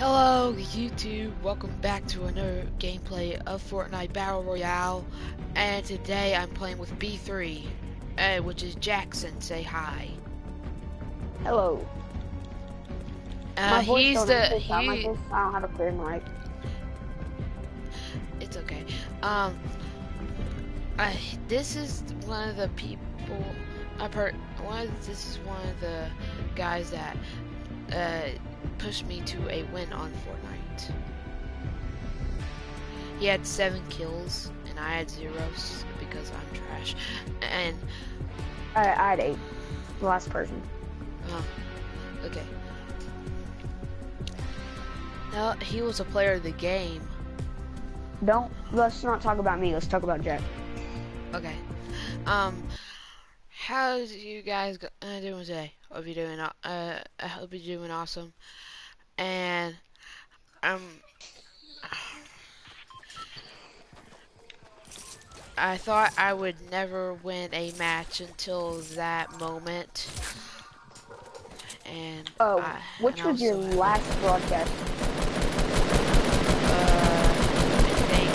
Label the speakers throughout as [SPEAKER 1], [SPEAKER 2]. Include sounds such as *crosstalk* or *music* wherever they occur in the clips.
[SPEAKER 1] Hello YouTube, welcome back to another gameplay of Fortnite Battle Royale and today I'm playing with B3 uh, which is Jackson, say hi.
[SPEAKER 2] Hello.
[SPEAKER 1] Uh, he's the,
[SPEAKER 2] actually sound like
[SPEAKER 1] he.
[SPEAKER 2] I don't have a clear mic.
[SPEAKER 1] it's okay. Um, I, this is one of the people, I've heard, one of, this is one of the guys that uh, pushed me to a win on Fortnite. He had seven kills, and I had zeros because I'm trash. And,
[SPEAKER 2] I, I had eight. The last person.
[SPEAKER 1] uh, okay. Now, he was a player of the game.
[SPEAKER 2] Don't let's not talk about me. Let's talk about Jack.
[SPEAKER 1] Okay. Um, how's you guys go- uh, doing today? Hope you're doing. Uh, I hope you're doing awesome. And um, I thought I would never win a match until that moment. And
[SPEAKER 2] Oh,
[SPEAKER 1] I,
[SPEAKER 2] which
[SPEAKER 1] and
[SPEAKER 2] was your last broadcast?
[SPEAKER 1] Uh, I think.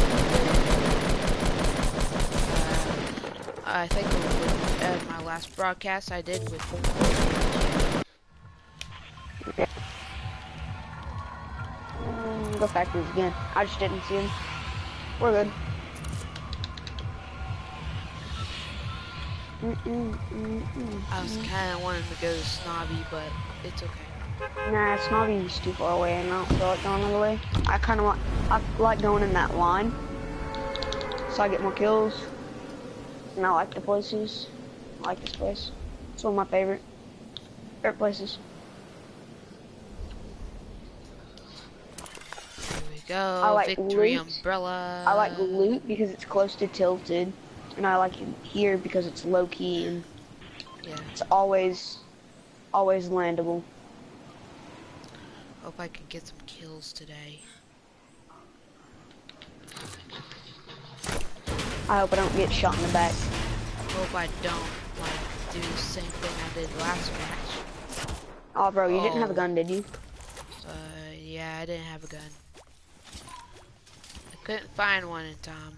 [SPEAKER 1] Uh, I think with, uh, my last broadcast I did with.
[SPEAKER 2] Go factories again. I just didn't see him. We're good. Mm -mm, mm.
[SPEAKER 1] I was kind of wanting to go to Snobby, but it's okay.
[SPEAKER 2] Nah, Snobby's too far away, and I don't feel like going all the way. I kind of like I like going in that line, so I get more kills. And I like the places. I like this place. It's one of my favorite favorite places.
[SPEAKER 1] Here we go.
[SPEAKER 2] I like
[SPEAKER 1] Victory
[SPEAKER 2] loot.
[SPEAKER 1] Umbrella.
[SPEAKER 2] I like loot because it's close to tilted, and I like it here because it's low key and
[SPEAKER 1] Yeah.
[SPEAKER 2] it's always always landable.
[SPEAKER 1] Hope I can get some kills today.
[SPEAKER 2] I hope I don't get shot in the back.
[SPEAKER 1] Hope I don't like do the same thing I did last match.
[SPEAKER 2] Oh, bro, you didn't have a
[SPEAKER 1] Oh.
[SPEAKER 2] gun, did you?
[SPEAKER 1] Uh, yeah, I didn't have a gun. Couldn't find one in time.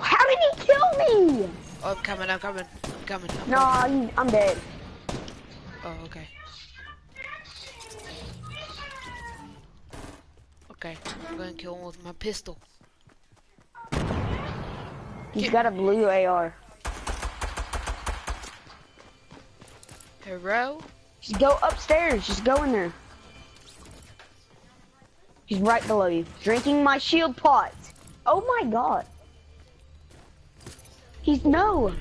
[SPEAKER 2] How did he kill me?
[SPEAKER 1] Oh, I'm coming, I'm coming, I'm coming. I'm
[SPEAKER 2] No,
[SPEAKER 1] coming.
[SPEAKER 2] I'm, dead.
[SPEAKER 1] Oh, okay. Okay, I'm gonna kill him with my pistol.
[SPEAKER 2] He's
[SPEAKER 1] Get-
[SPEAKER 2] got a blue AR.
[SPEAKER 1] Hero?
[SPEAKER 2] Just go upstairs. Just go in there. He's right below you, drinking my shield pot. Oh my god. He's no.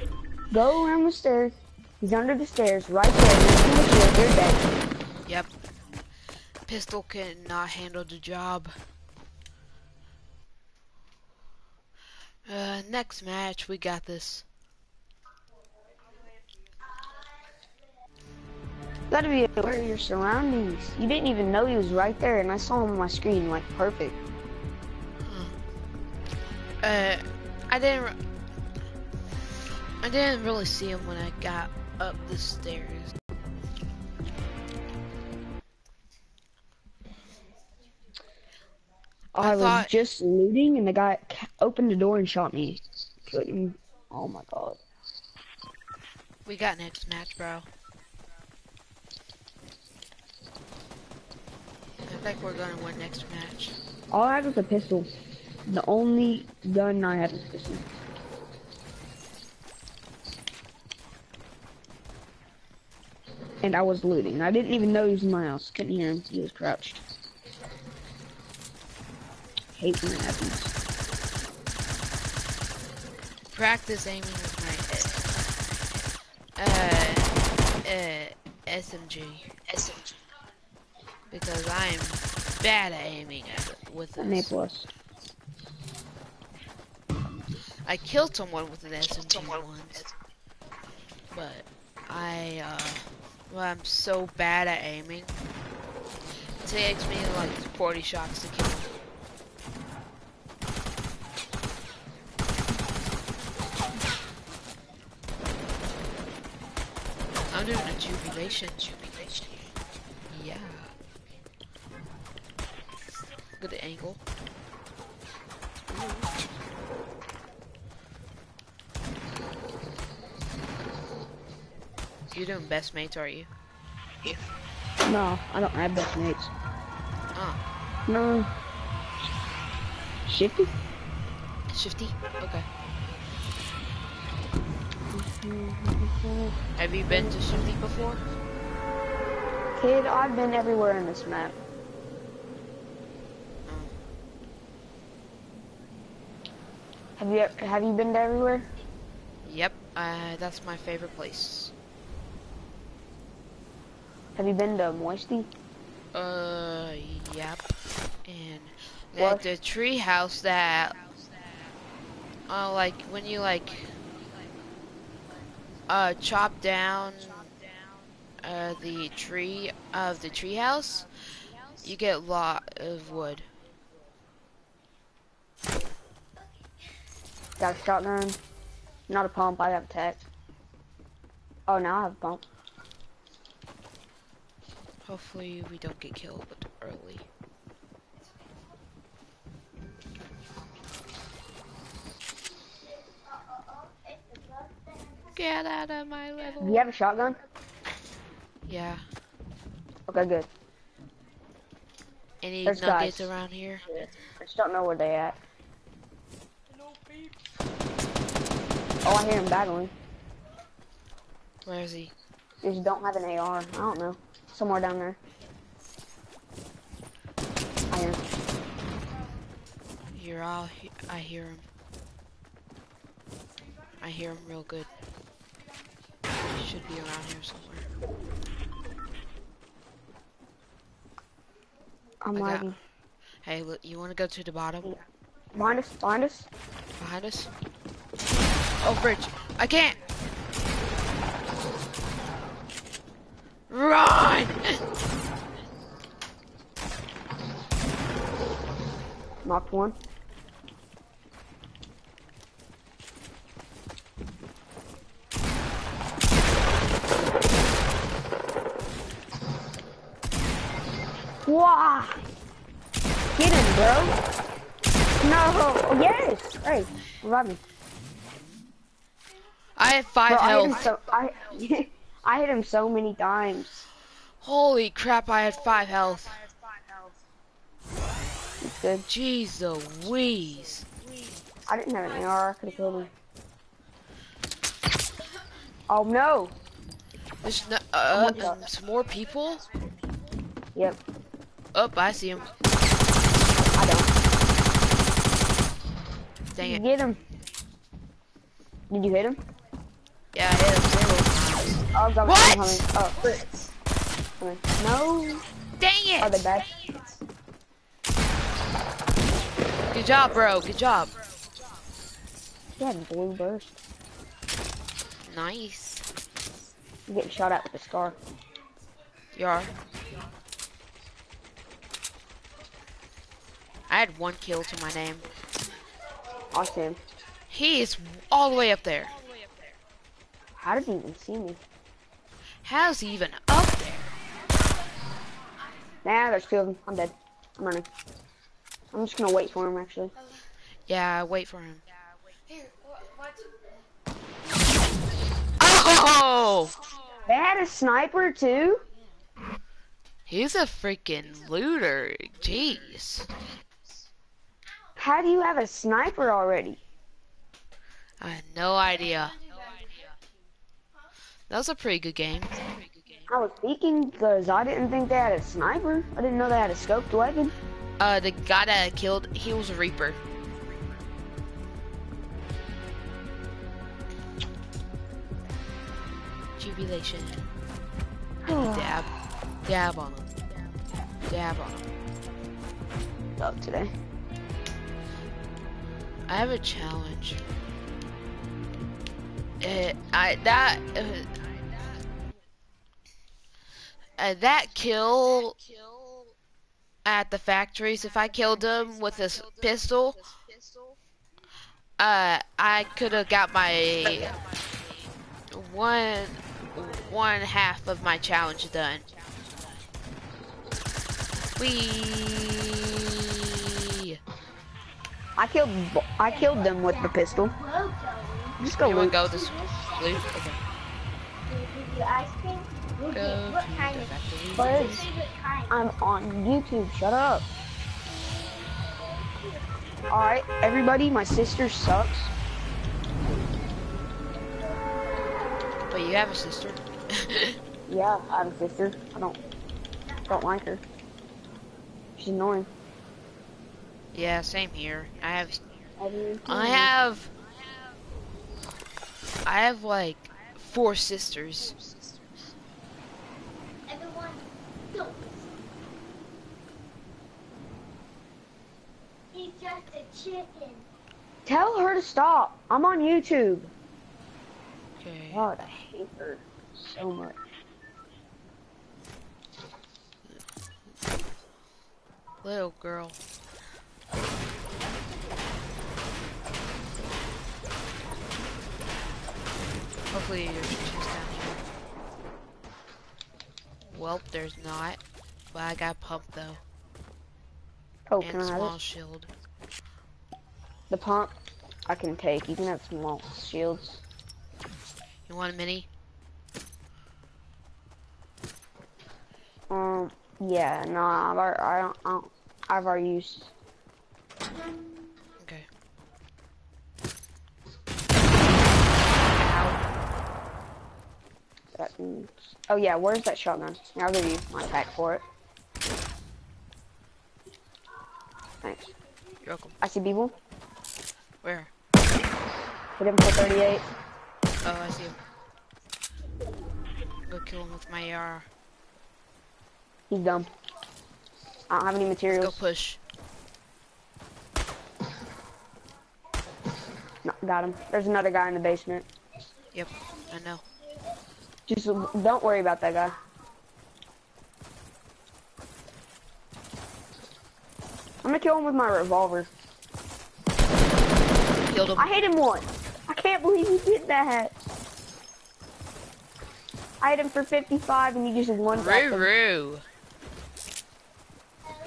[SPEAKER 2] Go around the stairs. He's under the stairs, right there, the. You're dead.
[SPEAKER 1] Yep. Pistol cannot handle the job. Uh, next match, we got this.
[SPEAKER 2] Gotta be aware of your surroundings. You didn't even know he was right there, and I saw him on my screen, like perfect.
[SPEAKER 1] Uh, I didn't. I didn't really see him when I got up the stairs. I
[SPEAKER 2] I, was just looting, and the guy opened the door and shot me. Oh my god.
[SPEAKER 1] We got next match, bro. I think we're gonna win next match.
[SPEAKER 2] All I had was a pistol. The only gun I had was a pistol. And I was looting. I didn't even know he was in my house. Couldn't hear him. He was crouched. Hate when that happens.
[SPEAKER 1] Practice aiming with my uh, uh, SMG. SMG. Because I am bad at aiming at it with
[SPEAKER 2] An A
[SPEAKER 1] this.
[SPEAKER 2] plus.
[SPEAKER 1] I killed someone with an SMG once, but I uh, well, I'm so bad at aiming. It takes me like 40 shots to kill. I'm doing a jubilation, jubilation. Yeah. Good angle. You're doing best mates, are you? Yeah.
[SPEAKER 2] No, I don't have best mates.
[SPEAKER 1] Oh,
[SPEAKER 2] No. Shifty?
[SPEAKER 1] shifty? Okay. Mm-hmm. Have you been to Shifty before?
[SPEAKER 2] Kid, I've been everywhere in this map. Have you have you been to everywhere?
[SPEAKER 1] Yep, uh, that's my favorite place.
[SPEAKER 2] Have you been to Moisty?
[SPEAKER 1] Uh, yep. And
[SPEAKER 2] What?
[SPEAKER 1] at the tree house that, uh, like when you like, uh, chop down, uh, the tree of the tree house, you get a lot of wood.
[SPEAKER 2] Got a shotgun. Not a pump, I have a tech. Oh, now I have a pump.
[SPEAKER 1] Hopefully we don't get killed early. Get out of my
[SPEAKER 2] Do
[SPEAKER 1] level.
[SPEAKER 2] you have a shotgun?
[SPEAKER 1] Yeah.
[SPEAKER 2] Okay, good.
[SPEAKER 1] Any
[SPEAKER 2] There's
[SPEAKER 1] nuggets
[SPEAKER 2] guys.
[SPEAKER 1] around here?
[SPEAKER 2] I just don't know where they at. Oh, I hear him battling.
[SPEAKER 1] Where is he?
[SPEAKER 2] They just don't have an AR. I don't know. Somewhere down there. I hear him.
[SPEAKER 1] Here, I'll he I hear him. I hear him real good. He should be around here somewhere.
[SPEAKER 2] I'm lagging.
[SPEAKER 1] Hey, look, you want to go to the bottom
[SPEAKER 2] Behind us, behind us.
[SPEAKER 1] behind us? Oh, bridge! I can't. Run!
[SPEAKER 2] Knocked one. Wow! Get him, bro! No! Yes! Hey, revive me.
[SPEAKER 1] I have five
[SPEAKER 2] Bro, I hit him so I, *laughs* I hit him so many times.
[SPEAKER 1] Holy crap! I had five health.
[SPEAKER 2] It's good.
[SPEAKER 1] Jeez Louise.
[SPEAKER 2] I didn't have an AR. I could have killed him. Oh no!
[SPEAKER 1] There's no, uh,
[SPEAKER 2] God.
[SPEAKER 1] um, some more people.
[SPEAKER 2] Yep,
[SPEAKER 1] Oh, I see him.
[SPEAKER 2] I don't.
[SPEAKER 1] Dang it.
[SPEAKER 2] Get him. Did you hit him?
[SPEAKER 1] Yeah, I hit him several times.
[SPEAKER 2] Oh, God,
[SPEAKER 1] What?
[SPEAKER 2] Oh. Coming. No.
[SPEAKER 1] Dang it.
[SPEAKER 2] Are they
[SPEAKER 1] it!
[SPEAKER 2] bad?
[SPEAKER 1] Good job, bro. Good job.
[SPEAKER 2] Yeah, blue burst.
[SPEAKER 1] Nice.
[SPEAKER 2] I'm getting shot at with a scar.
[SPEAKER 1] You are. I had one kill to my name.
[SPEAKER 2] Awesome.
[SPEAKER 1] He is all the way up there.
[SPEAKER 2] How did he even see me?
[SPEAKER 1] How's he even up there?
[SPEAKER 2] Nah, there's two of them. I'm dead. I'm running. I'm just gonna wait for him, actually.
[SPEAKER 1] Yeah, wait for him. Oh!
[SPEAKER 2] They had a sniper, too?
[SPEAKER 1] He's a freaking looter. Jeez.
[SPEAKER 2] How do you have a sniper already?
[SPEAKER 1] I had no idea. That was a pretty good game.
[SPEAKER 2] I was speaking because I didn't think they had a sniper. I didn't know they had a scoped weapon.
[SPEAKER 1] Uh, the guy that I killed, he was a Reaper. Jubilation. Dab. Dab on him. Dab on him.
[SPEAKER 2] Up today.
[SPEAKER 1] I have a challenge. Uh, I that uh, uh, that kill at the factories. If I killed him with a s- pistol, uh, I could have got my one one half of my challenge done. We
[SPEAKER 2] I killed I killed them with the pistol. Just go
[SPEAKER 1] You wanna
[SPEAKER 2] loot.
[SPEAKER 1] go this blue? Okay. Go to
[SPEAKER 3] What
[SPEAKER 1] the
[SPEAKER 3] kind of?
[SPEAKER 1] factory.
[SPEAKER 2] Birds. I'm on YouTube. Shut up. All right, everybody. My sister sucks.
[SPEAKER 1] But you have a sister. *laughs*
[SPEAKER 2] Yeah, I have a sister. I don't don't like her. She's annoying.
[SPEAKER 1] yeah, same here. I have I have I have like four sisters.
[SPEAKER 3] He's just a chicken.
[SPEAKER 2] Tell her to stop. I'm on YouTube.
[SPEAKER 1] Okay.
[SPEAKER 2] God, I hate her so much.
[SPEAKER 1] Little girl. Hopefully there's a chest down here. Well, there's not. But I got pump though.
[SPEAKER 2] Oh,
[SPEAKER 1] and
[SPEAKER 2] can I have
[SPEAKER 1] small
[SPEAKER 2] it?
[SPEAKER 1] shield.
[SPEAKER 2] The pump I can take. You can have small shields.
[SPEAKER 1] You want a mini?
[SPEAKER 2] Um, yeah, no, I've I don't, I don't, I've already used. Oh yeah, where's that shotgun? I'll give you my pack for it. Thanks.
[SPEAKER 1] You're welcome.
[SPEAKER 2] I see people.
[SPEAKER 1] Where?
[SPEAKER 2] Hit him for 38.
[SPEAKER 1] Oh, I see him. Go kill him with my AR.
[SPEAKER 2] He's dumb. I don't have any materials.
[SPEAKER 1] Go push.
[SPEAKER 2] No, got him. There's another guy in the basement.
[SPEAKER 1] Yep, I know.
[SPEAKER 2] Just don't worry about that guy. I'm gonna kill him with my revolver.
[SPEAKER 1] Killed him.
[SPEAKER 2] I hit him once. I can't believe he did that. I hit him for 55 and he just one
[SPEAKER 1] Roo roo.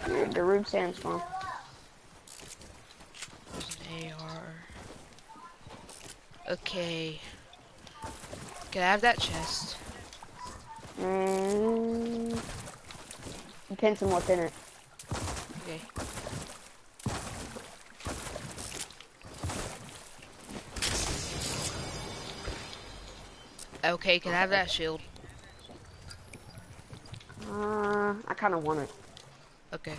[SPEAKER 2] The roof sandstorm.
[SPEAKER 1] There's an AR. Okay. Can I have that chest?
[SPEAKER 2] Mm, depends on what's in it.
[SPEAKER 1] Okay. Okay, can I have that shield?
[SPEAKER 2] Uh, I kind of want it.
[SPEAKER 1] Okay.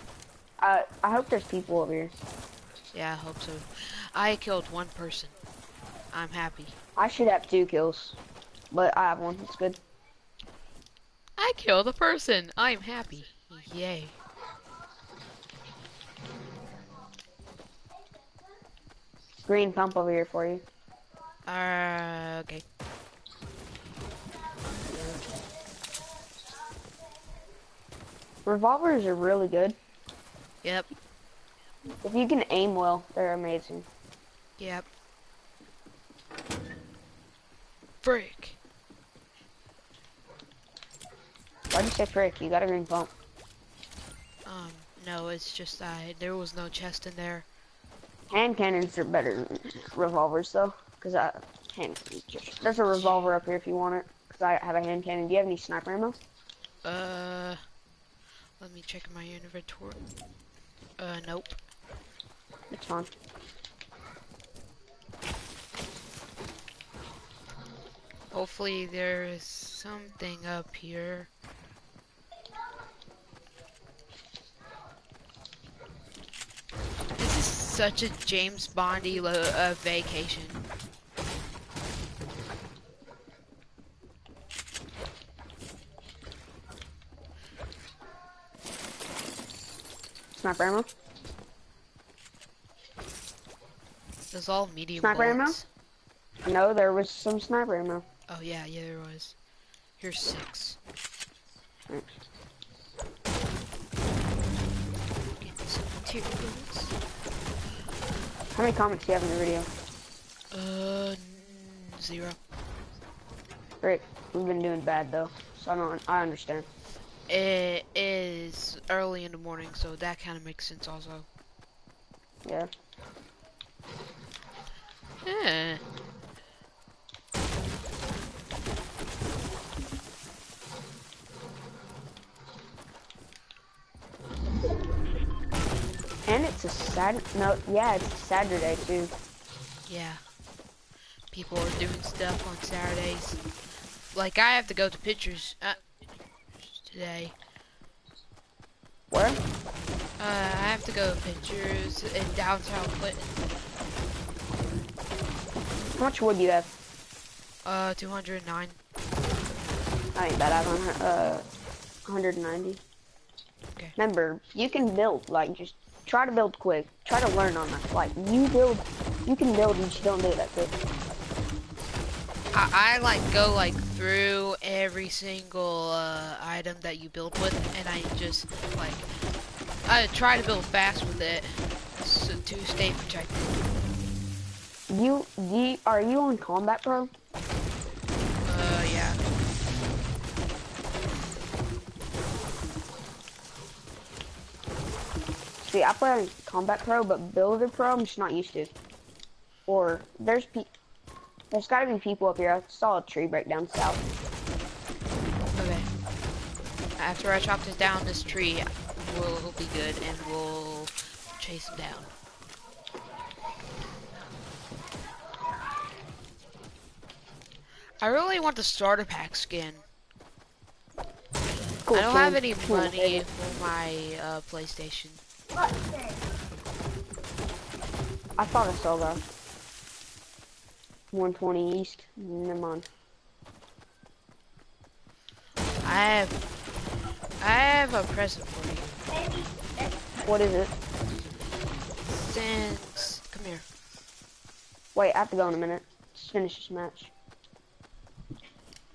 [SPEAKER 2] Uh, I hope there's people over here.
[SPEAKER 1] Yeah, I hope so. I killed one person. I'm happy.
[SPEAKER 2] I should have two kills, but I have one. It's good.
[SPEAKER 1] I killed a person. I'm happy. Yay.
[SPEAKER 2] Green pump over here for you.
[SPEAKER 1] Uh, okay.
[SPEAKER 2] Revolvers are really good.
[SPEAKER 1] Yep.
[SPEAKER 2] If you can aim well, they're amazing.
[SPEAKER 1] Yep. Frick.
[SPEAKER 2] Why'd you frick? You got a green pump.
[SPEAKER 1] Um, no, it's just I there was no chest in there.
[SPEAKER 2] Hand cannons are better than revolvers, though. Because I hand. There's a revolver up here if you want it. Because I have a hand cannon. Do you have any sniper ammo?
[SPEAKER 1] Uh, let me check my inventory. Uh, nope.
[SPEAKER 2] It's fine.
[SPEAKER 1] Hopefully there is something up here. This is such a James Bondy lo uh, vacation.
[SPEAKER 2] Sniper ammo?
[SPEAKER 1] There's all medium
[SPEAKER 2] Sniper ammo? No, there was some sniper ammo.
[SPEAKER 1] Oh yeah, yeah there was. Here's six.
[SPEAKER 2] Thanks.
[SPEAKER 1] Get some materials.
[SPEAKER 2] How many comments do you have in the video?
[SPEAKER 1] Uh, zero.
[SPEAKER 2] Great. We've been doing bad though, so I don't. I understand.
[SPEAKER 1] It is early in the morning, so that kind of makes sense also.
[SPEAKER 2] Yeah.
[SPEAKER 1] Yeah.
[SPEAKER 2] And it's a Sat. No, yeah, it's a Saturday too.
[SPEAKER 1] Yeah. People are doing stuff on Saturdays. Like I have to go to pictures uh, today.
[SPEAKER 2] Where?
[SPEAKER 1] Uh, I have to go to pictures in downtown Clinton.
[SPEAKER 2] How much wood do you have?
[SPEAKER 1] Uh, 209.
[SPEAKER 2] I ain't bad. I have on uh 190.
[SPEAKER 1] Okay.
[SPEAKER 2] Remember, you can build like just try to build quick. Try to learn on that. Like you build, you can build, and you don't do that quick.
[SPEAKER 1] I, I like go like through every single uh, item that you build with, and I just like I try to build fast with it so to stay protected.
[SPEAKER 2] You, do you, are you on Combat Pro? See, I play on Combat Pro, but Builder Pro, I'm just not used to. Or there's pe, there's got to be people up here. I saw a tree break down south.
[SPEAKER 1] Okay. After I chop this down, this tree will be good, and we'll chase him down. I really want the starter pack skin.
[SPEAKER 2] Cool
[SPEAKER 1] I don't have any
[SPEAKER 2] Cool
[SPEAKER 1] money for my uh, PlayStation.
[SPEAKER 2] I thought I saw that. 120 East. Never mind.
[SPEAKER 1] I have, I have a present for you.
[SPEAKER 2] What is it?
[SPEAKER 1] Since, come here.
[SPEAKER 2] Wait, I have to go in a minute. Just finish this match.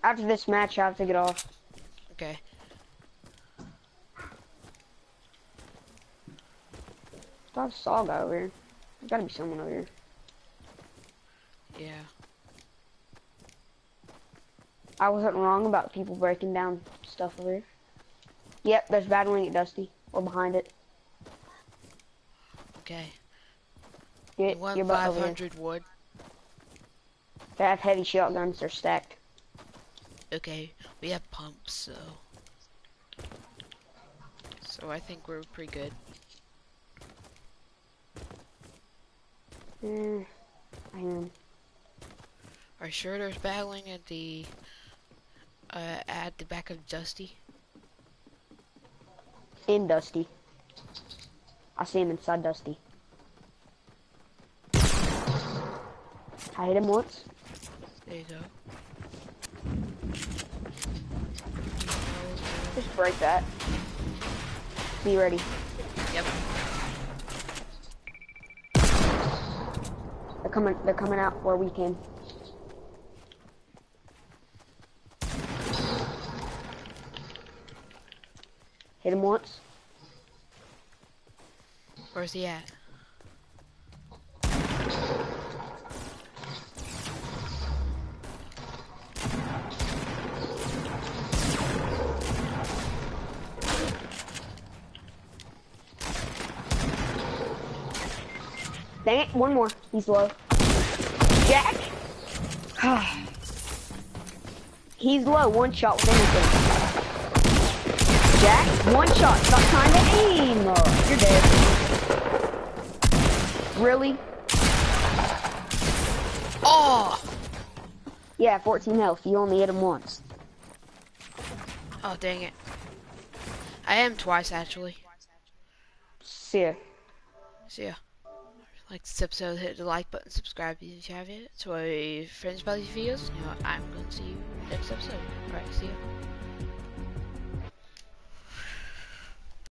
[SPEAKER 2] After this match, I have to get off.
[SPEAKER 1] Okay.
[SPEAKER 2] I saw a guy over here. There's gotta be someone over here.
[SPEAKER 1] Yeah.
[SPEAKER 2] I wasn't wrong about people breaking down stuff over here. Yep, there's battling at Dusty. Or behind it.
[SPEAKER 1] Okay.
[SPEAKER 2] Get
[SPEAKER 1] You
[SPEAKER 2] your butt over here.
[SPEAKER 1] 500 wood?
[SPEAKER 2] They have heavy shotguns, they're stacked.
[SPEAKER 1] Okay. We have pumps, so. So I think we're pretty good.
[SPEAKER 2] Mm, I am.
[SPEAKER 1] Are you sure there's battling at the, uh, at the back of Dusty?
[SPEAKER 2] In Dusty. I see him inside Dusty. I hit him once.
[SPEAKER 1] There you go.
[SPEAKER 2] Just break that. Be ready.
[SPEAKER 1] Yep.
[SPEAKER 2] They're coming. They're coming out where we came. Hit him once.
[SPEAKER 1] Where's he at?
[SPEAKER 2] Dang it! One more. He's low. Jack. *sighs* He's low. One shot with anything. Jack. One shot. Stop trying to aim. Oh, you're dead. Really?
[SPEAKER 1] Oh!
[SPEAKER 2] Yeah, 14 health. You only hit him once.
[SPEAKER 1] Oh, dang it. I am twice, actually.
[SPEAKER 2] See ya.
[SPEAKER 1] See yeah. Like this episode, hit the like button, subscribe if you haven't. So, uh, friends about these videos, you know, I'm going to see you next episode. Alright, see ya.